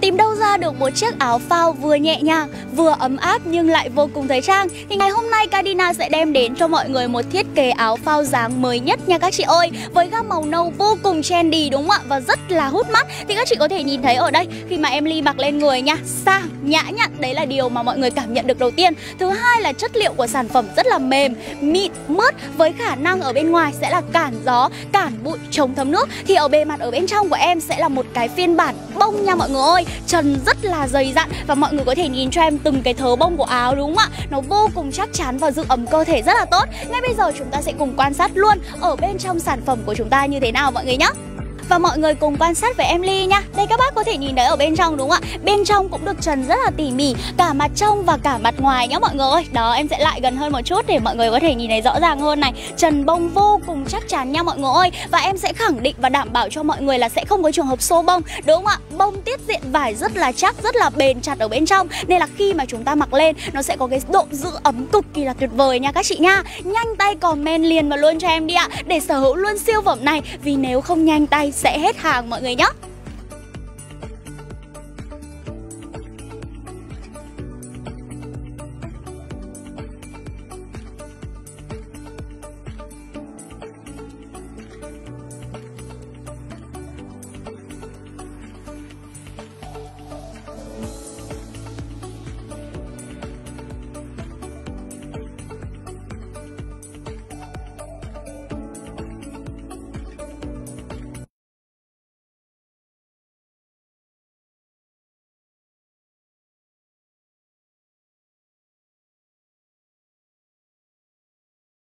Tìm đâu ra? Được một chiếc áo phao vừa nhẹ nhàng, vừa ấm áp nhưng lại vô cùng thời trang. Thì ngày hôm nay Cardina sẽ đem đến cho mọi người một thiết kế áo phao dáng mới nhất nha các chị ơi. Với gam màu nâu vô cùng trendy đúng không ạ? Và rất là hút mắt. Thì các chị có thể nhìn thấy ở đây khi mà Emily mặc lên người nha Sang, nhã nhặn, đấy là điều mà mọi người cảm nhận được đầu tiên. Thứ hai là chất liệu của sản phẩm rất là mềm, mịn, mướt Với khả năng ở bên ngoài sẽ là cản gió, cản bụi, chống thấm nước. Thì ở bề mặt ở bên trong của em sẽ là một cái phiên bản bông nha mọi người ơi. Trần rất là dày dặn và mọi người có thể nhìn cho em từng cái thớ bông của áo, đúng không ạ? Nó vô cùng chắc chắn và giữ ấm cơ thể rất là tốt. Ngay bây giờ chúng ta sẽ cùng quan sát luôn ở bên trong sản phẩm của chúng ta như thế nào, mọi người nhé và mọi người cùng quan sát với em Ly nha. Đây các bác có thể nhìn thấy ở bên trong đúng không ạ? Bên trong cũng được trần rất là tỉ mỉ Cả mặt trong và cả mặt ngoài nhá mọi người ơi. Đó em sẽ lại gần hơn một chút để mọi người có thể nhìn thấy rõ ràng hơn này. Trần bông vô cùng chắc chắn nha mọi người ơi. Và em sẽ khẳng định và đảm bảo cho mọi người là sẽ không có trường hợp xô bông Đúng không ạ? Bông tiết diện vải rất là chắc, rất là bền chặt ở bên trong. Nên là khi mà chúng ta mặc lên Nó sẽ có cái độ giữ ấm cực kỳ là tuyệt vời nha các chị nha. Nhanh tay comment liền vào luôn cho em đi ạ. Để sở hữu luôn siêu phẩm này. Vì nếu không nhanh tay sẽ hết hàng mọi người nhé.